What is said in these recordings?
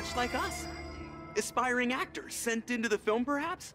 much like us. Aspiring actors sent into the film, perhaps?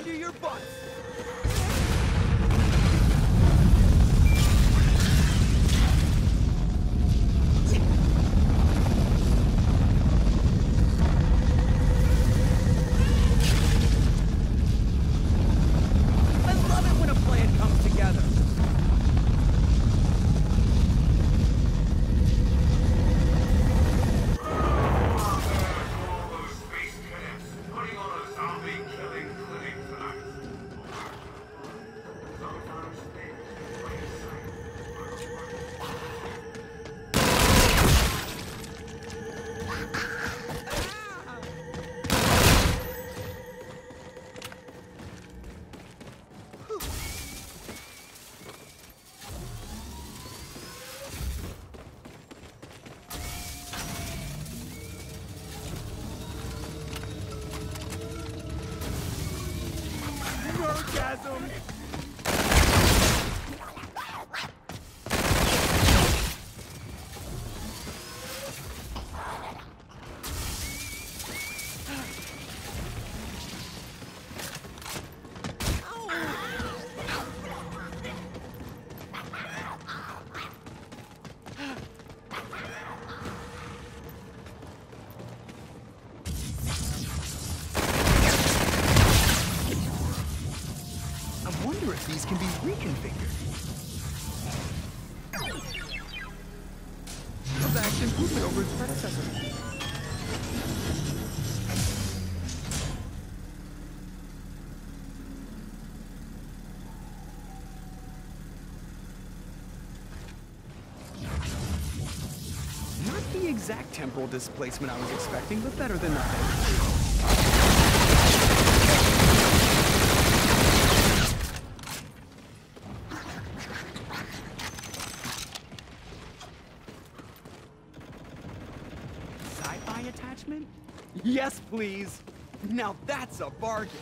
under your butt. exact temporal displacement I was expecting, but better than nothing. Sci-fi attachment? Yes, please. Now that's a bargain.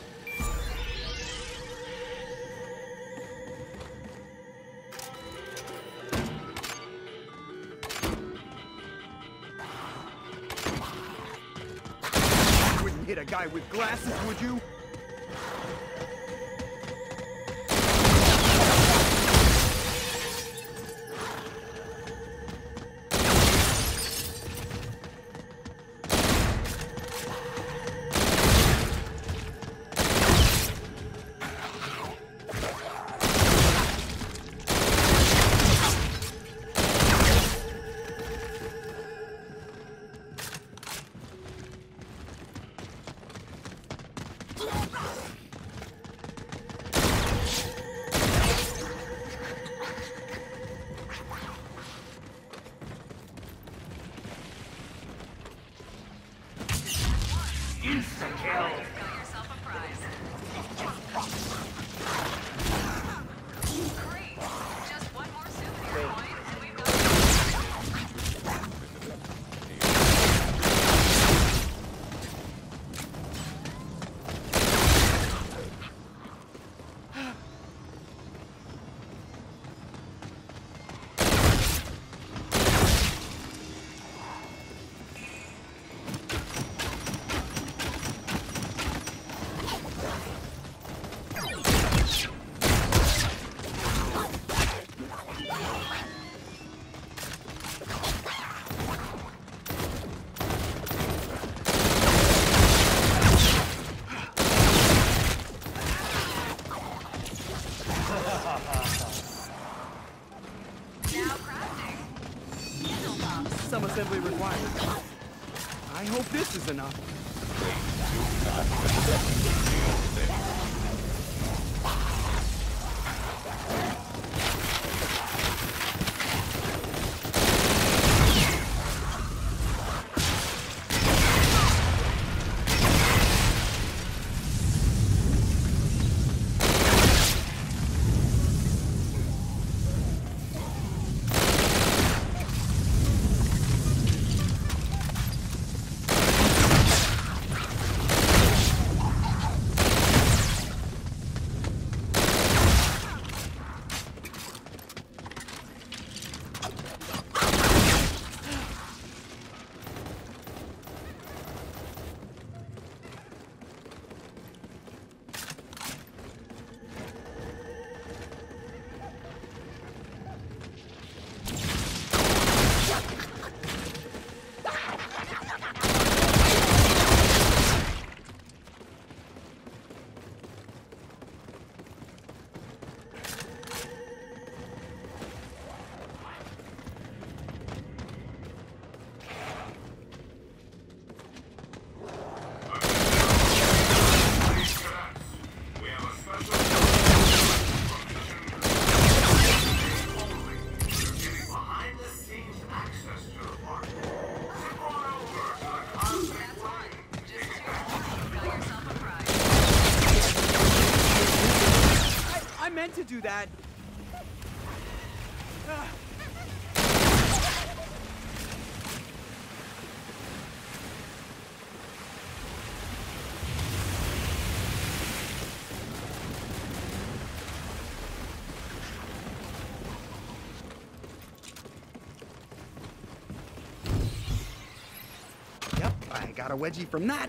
Got a wedgie from that.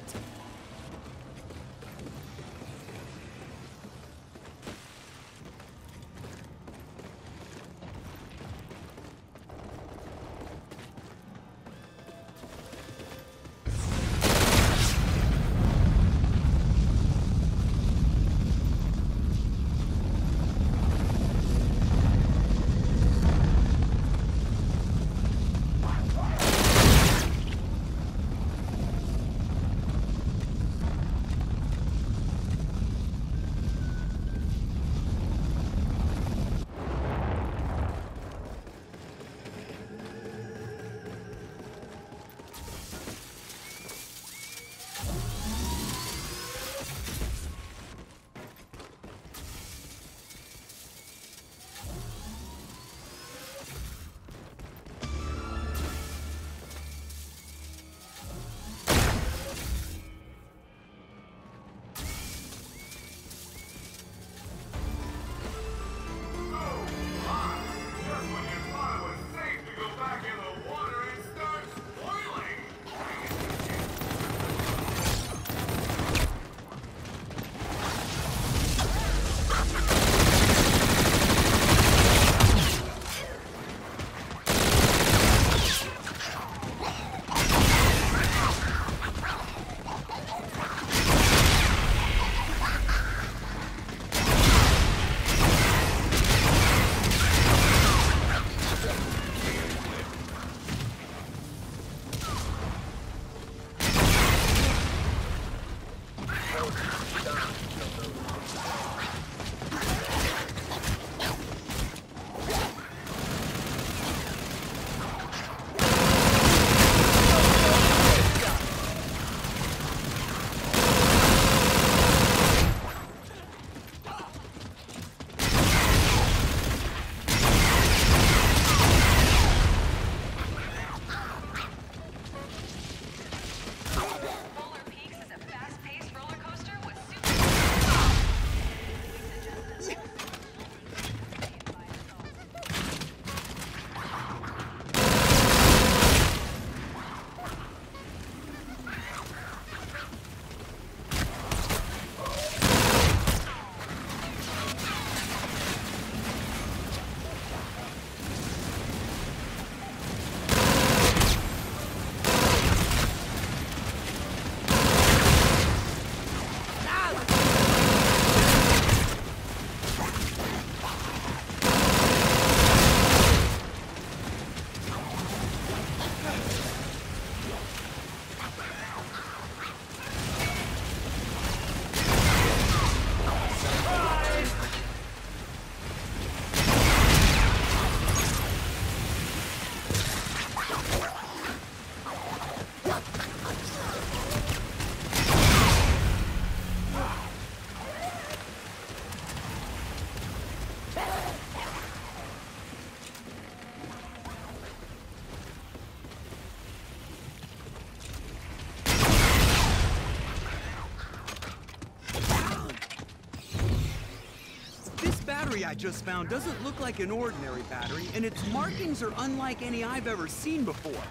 I just found doesn't look like an ordinary battery, and its markings are unlike any I've ever seen before.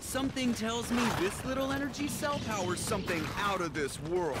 Something tells me this little energy cell powers something out of this world.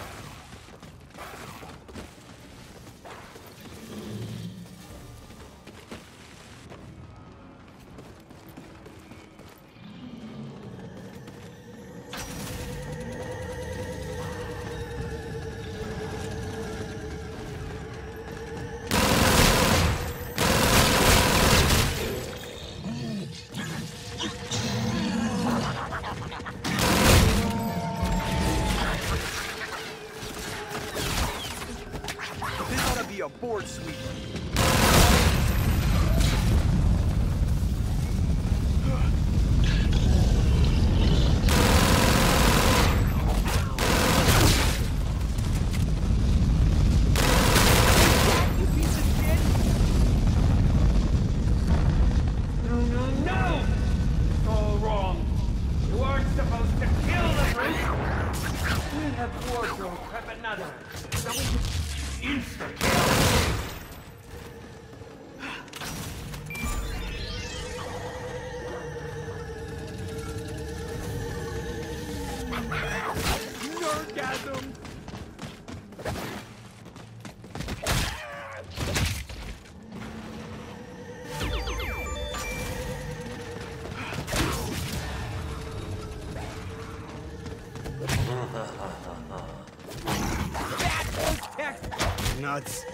gods.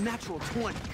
natural 20.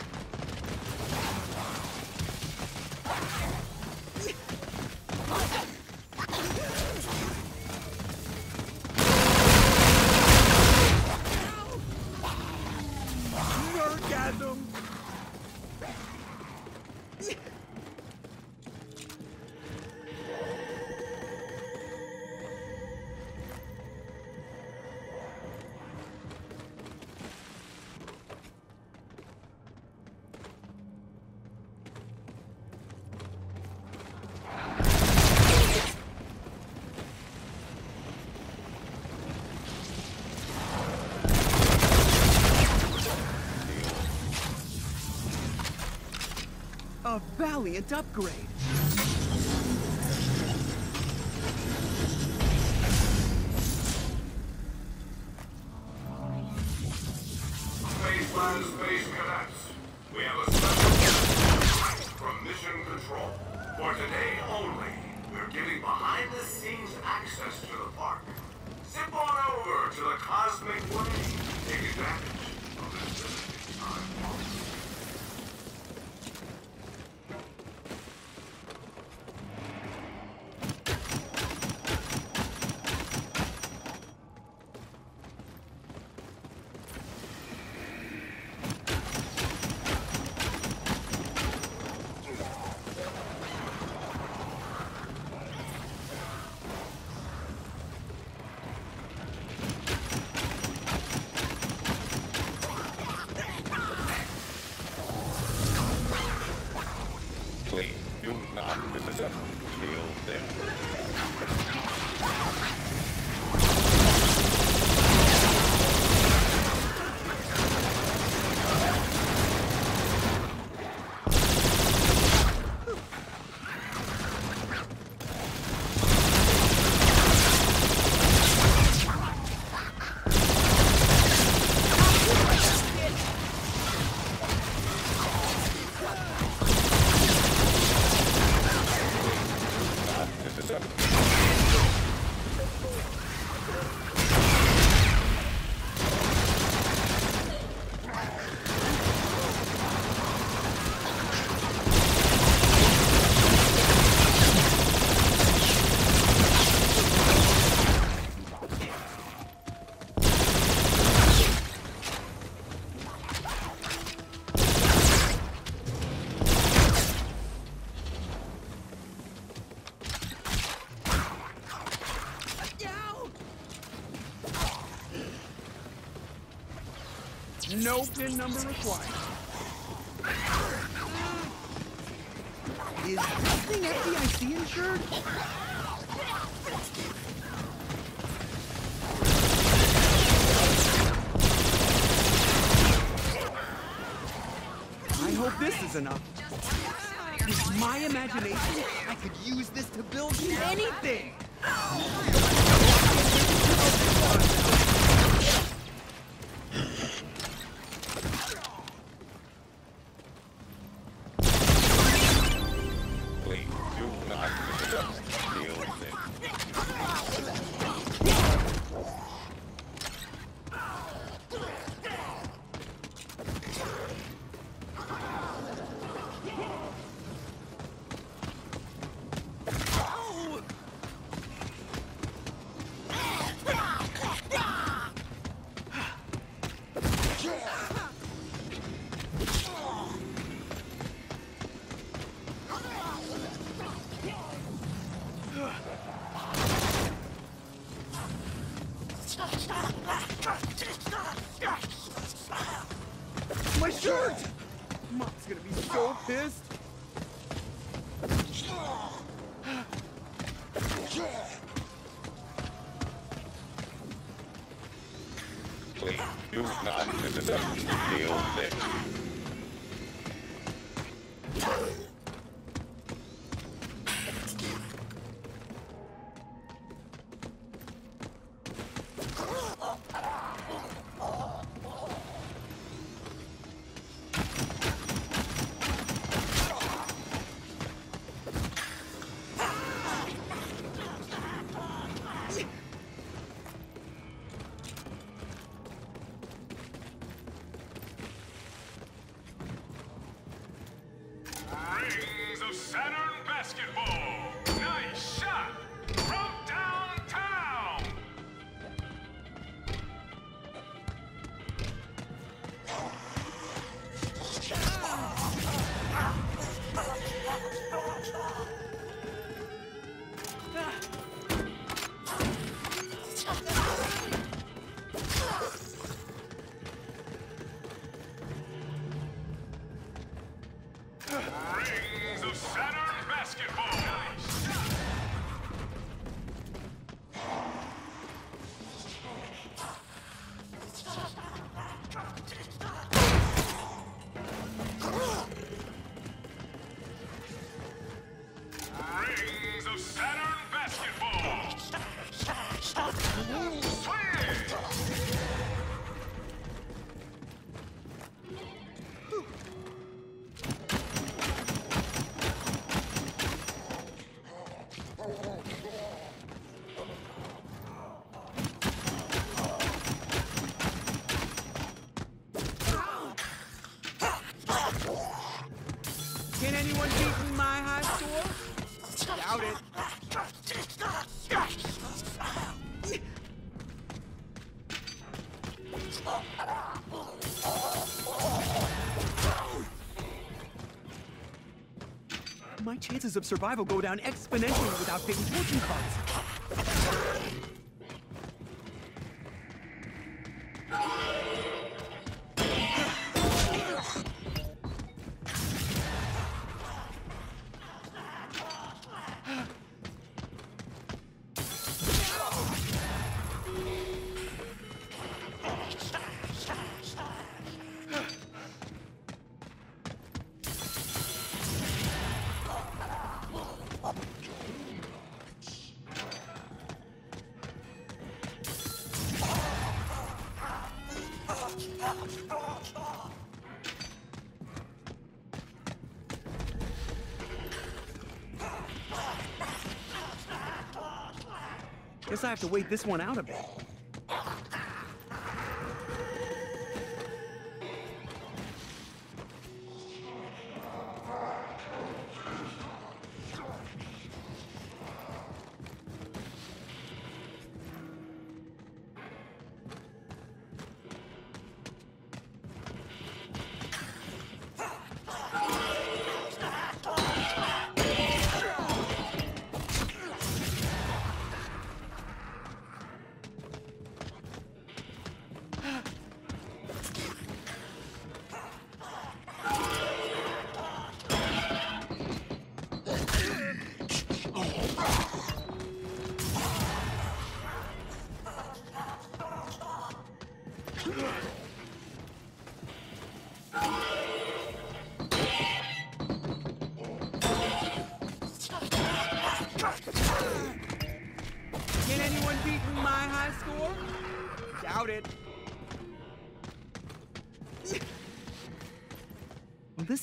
Alley at Upgrade. Kill them. No pin number required. Is this thing FDIC insured? I hope this is enough. With my imagination, I could use this to build anything! My chances of survival go down exponentially without paying fortune cards. Guess I have to wait this one out a bit.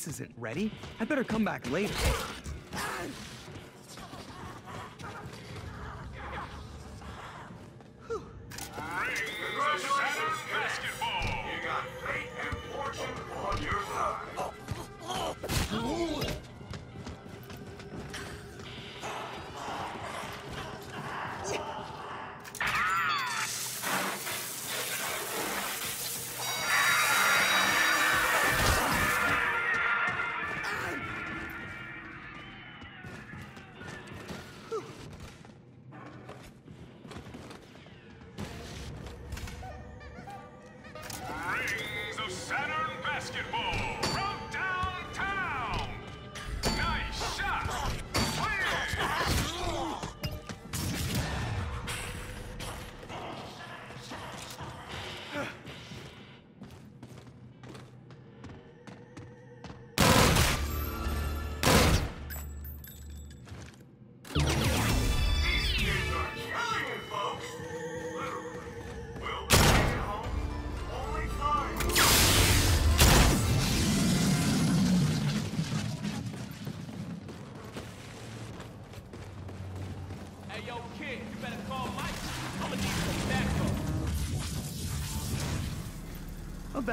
this isn't ready. I'd better come back later.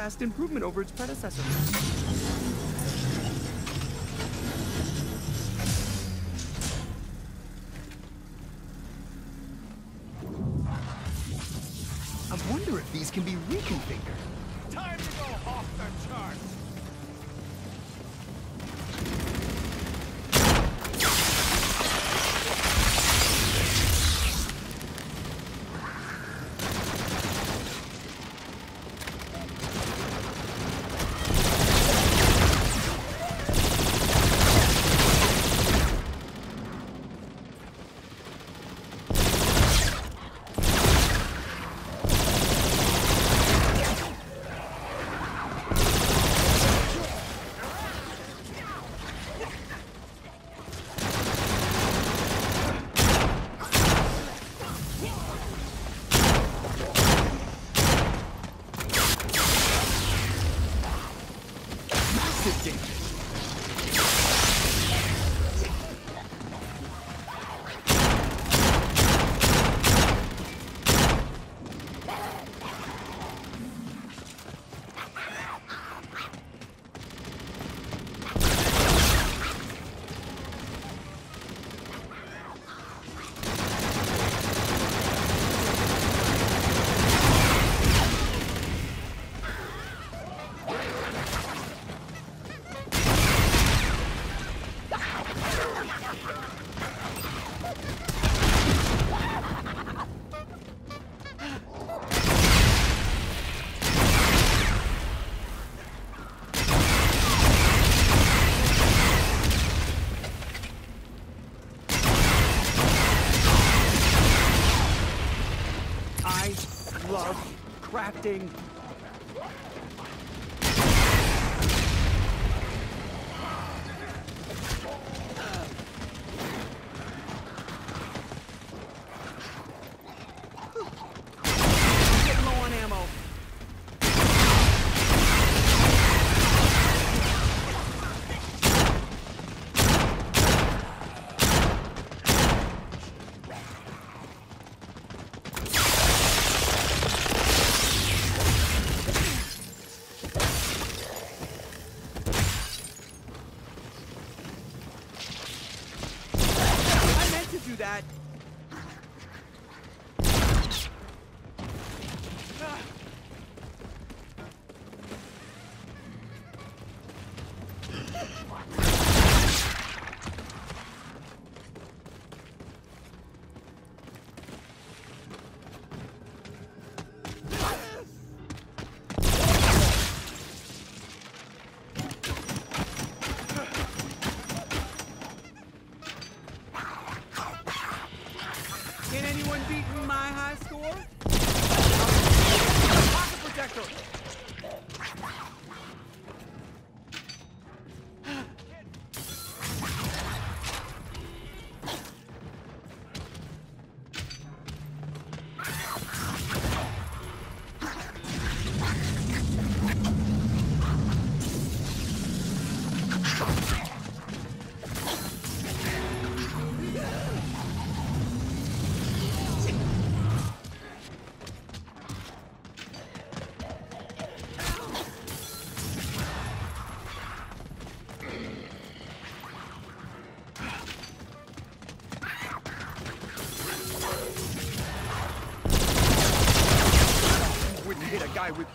vast improvement over its predecessor.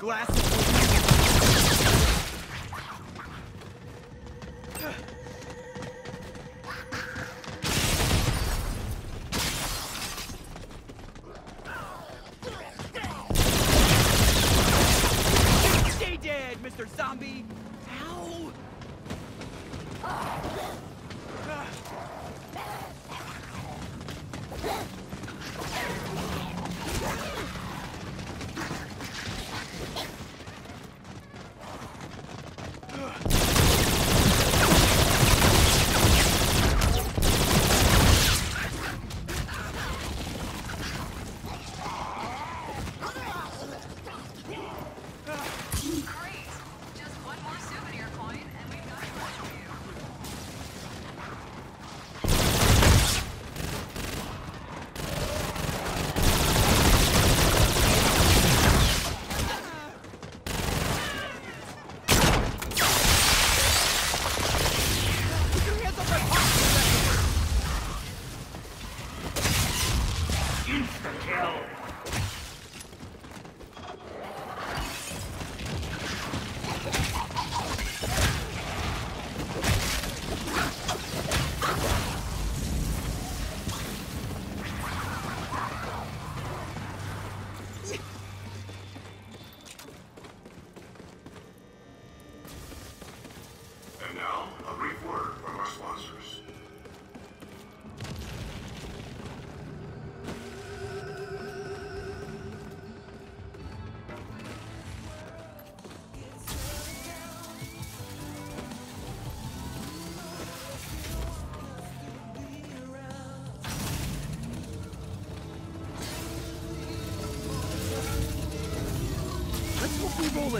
glasses. Stay dead, Mr. Zombie!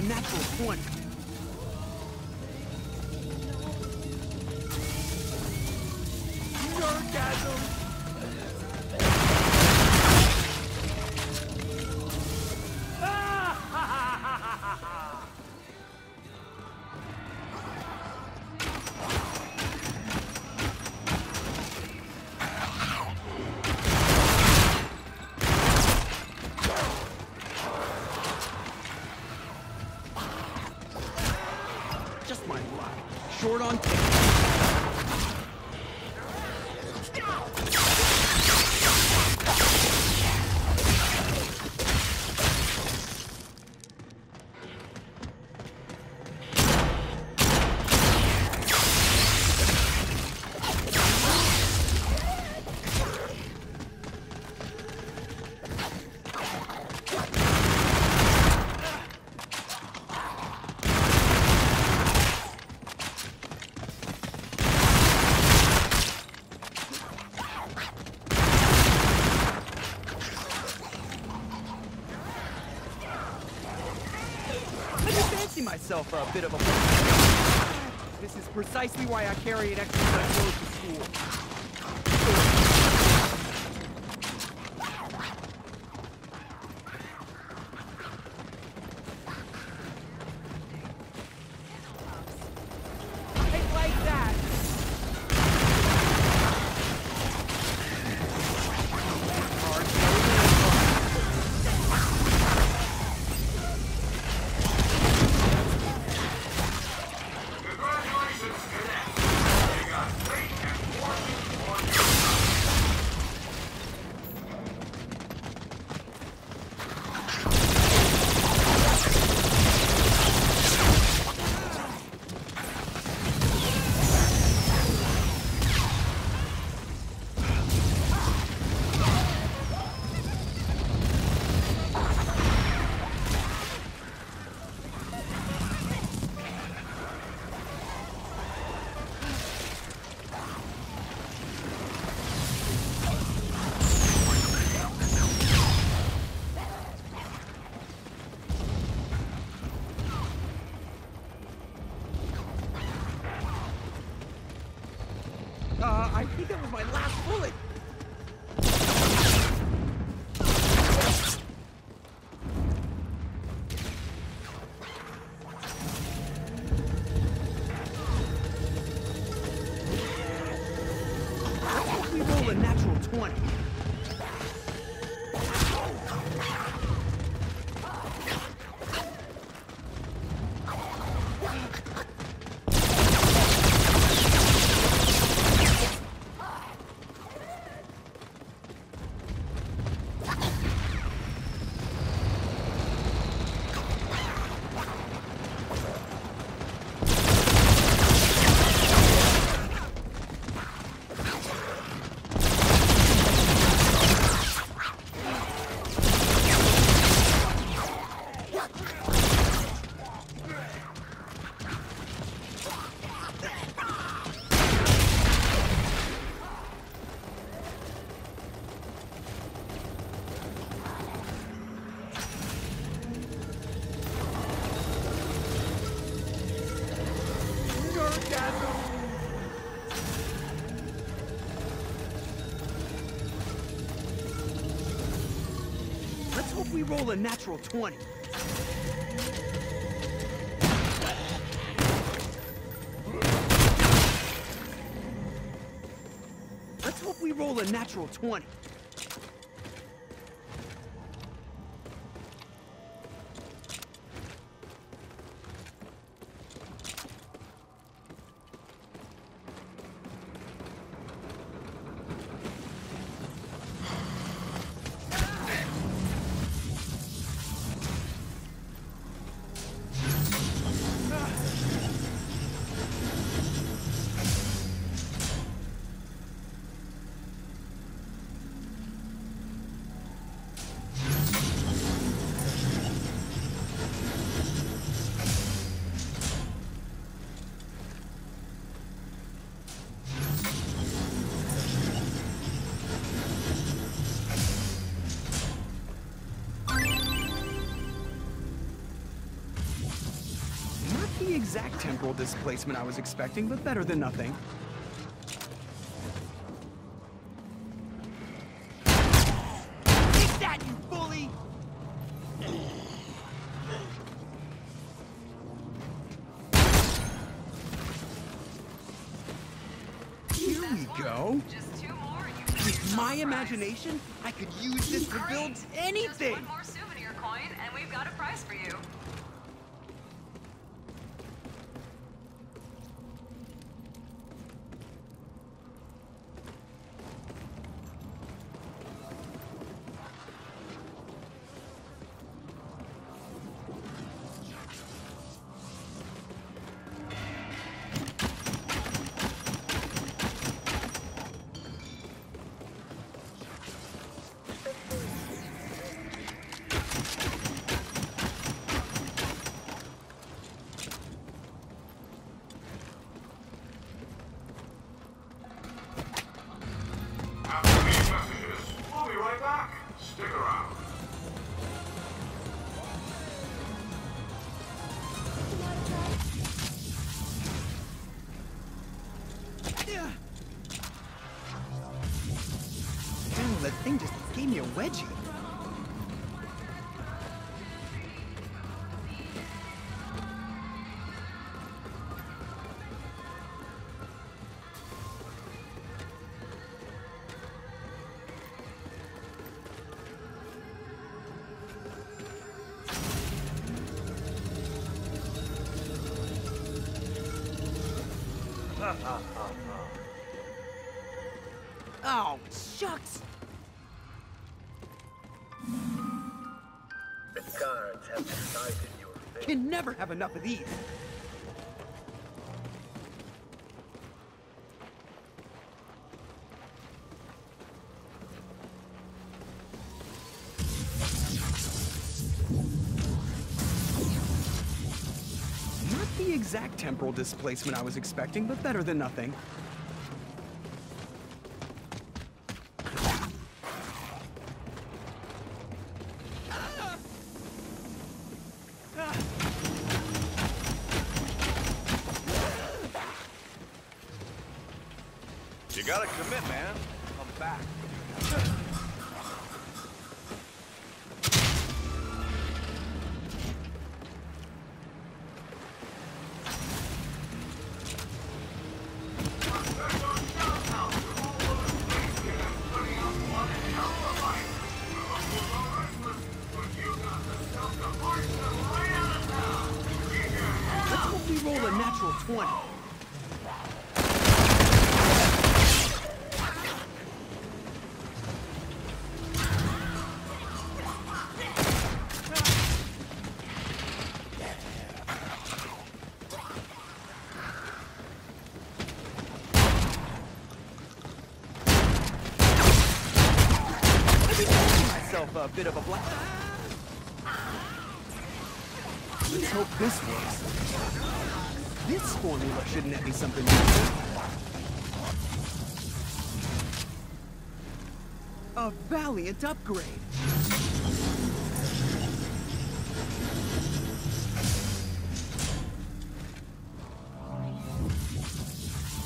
natural 20. itself a bit of a... This is precisely why I carry an extra clothes to school. Roll a natural 20. Let's hope we roll a natural 20. Exact temporal displacement I was expecting, but better than nothing. Take that, you bully! Here we go. Just two more and you With my imagination, I could use this to build anything! one more souvenir coin and we've got a prize for you. Can never have enough of these. Not the exact temporal displacement I was expecting, but better than nothing. You gotta commit, man. I'm back. Bit of a black. Let's hope this works. This formula should net me something useful. A valiant upgrade.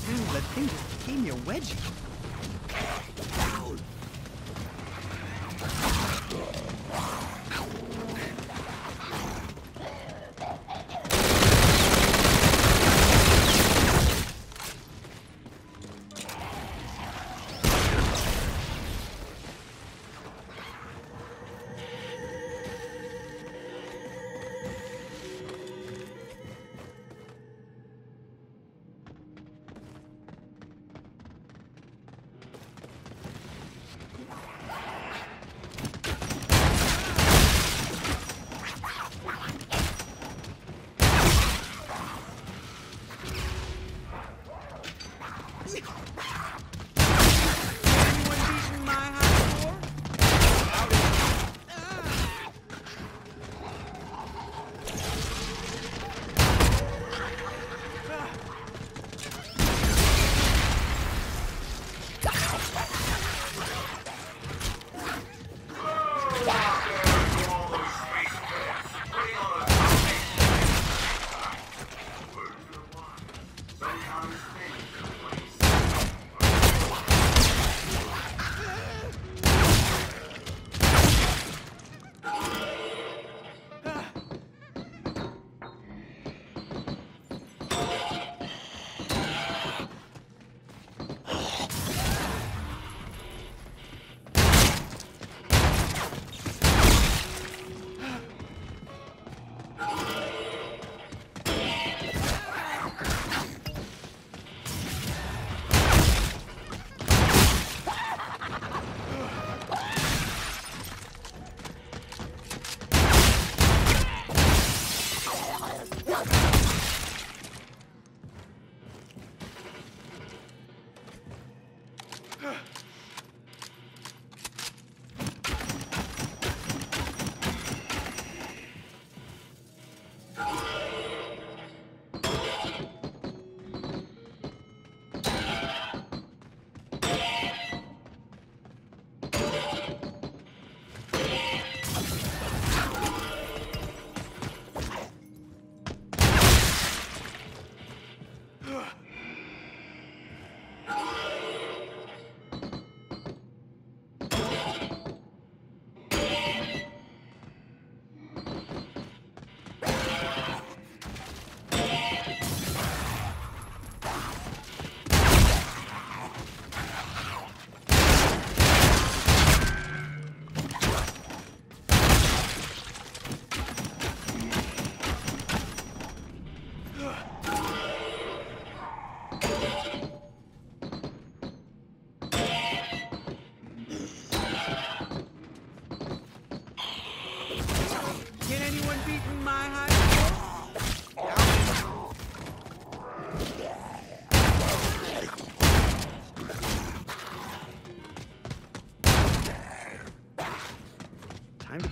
Damn, that thing just gave me a wedgie.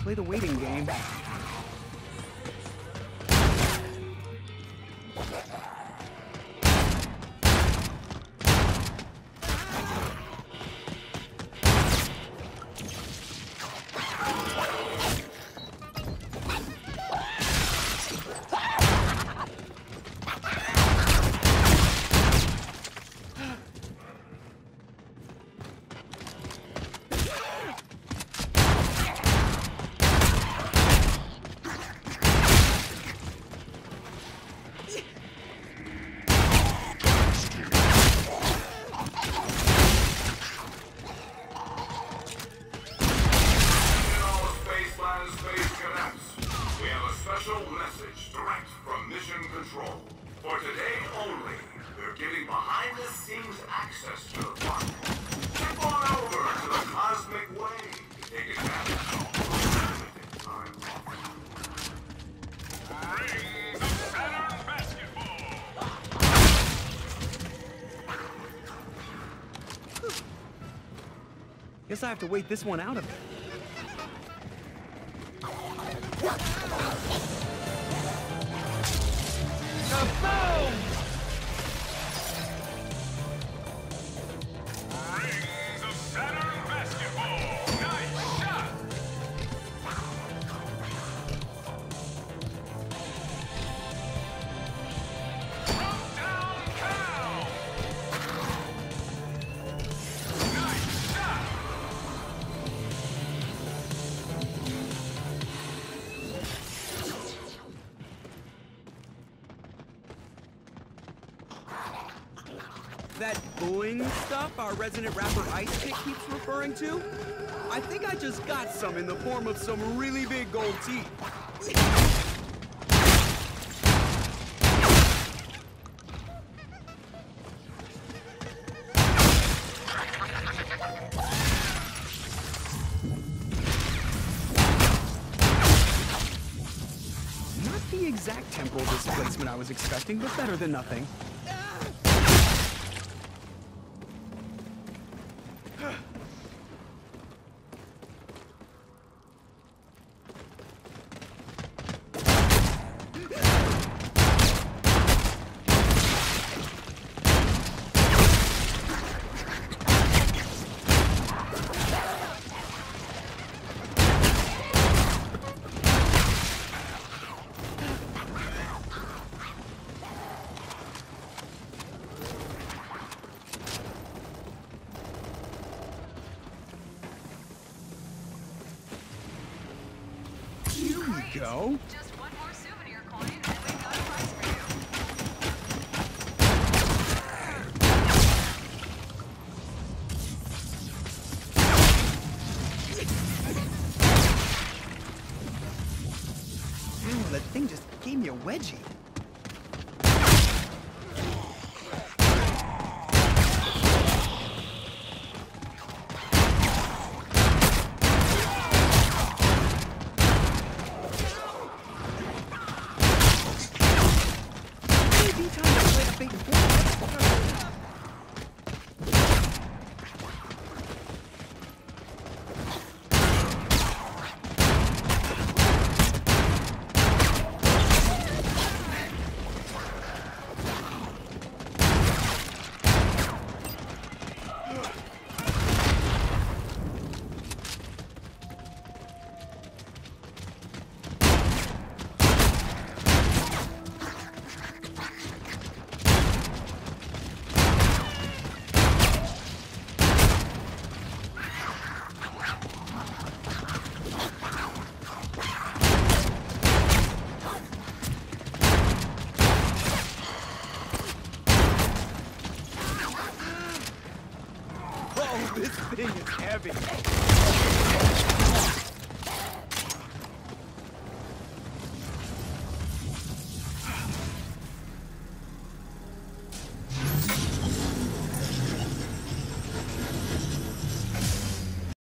Play the waiting game. Guess I have to wait this one out a bit. Stuff our resident rapper Ice Kick keeps referring to? I think I just got some in the form of some really big gold teeth. Not the exact temporal displacement I was expecting, but better than nothing. A wedgie.